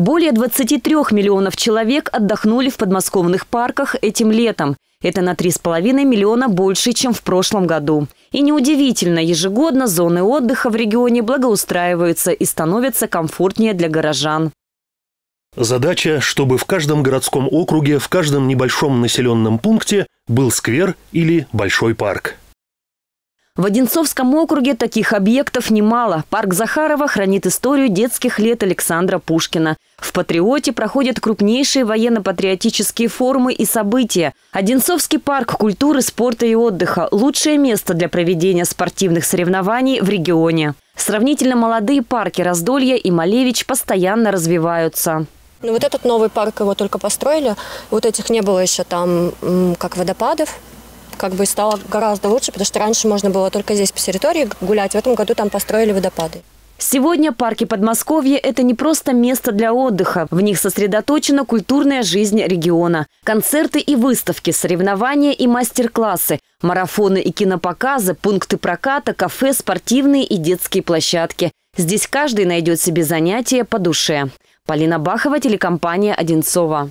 Более 23 миллионов человек отдохнули в подмосковных парках этим летом. Это на 3,5 миллиона больше, чем в прошлом году. И неудивительно, ежегодно зоны отдыха в регионе благоустраиваются и становятся комфортнее для горожан. Задача, чтобы в каждом городском округе, в каждом небольшом населенном пункте был сквер или большой парк. В Одинцовском округе таких объектов немало. Парк Захарова хранит историю детских лет Александра Пушкина. В «Патриоте» проходят крупнейшие военно-патриотические форумы и события. Одинцовский парк культуры, спорта и отдыха – лучшее место для проведения спортивных соревнований в регионе. Сравнительно молодые парки Раздолья и Малевич постоянно развиваются. Ну, вот этот новый парк его только построили. Вот этих не было еще там, как водопадов. Как бы стало гораздо лучше, потому что раньше можно было только здесь по территории гулять. В этом году там построили водопады. Сегодня парки Подмосковья – это не просто место для отдыха. В них сосредоточена культурная жизнь региона. Концерты и выставки, соревнования и мастер-классы, марафоны и кинопоказы, пункты проката, кафе, спортивные и детские площадки. Здесь каждый найдет себе занятие по душе. Полина Бахова, телекомпания «Одинцова».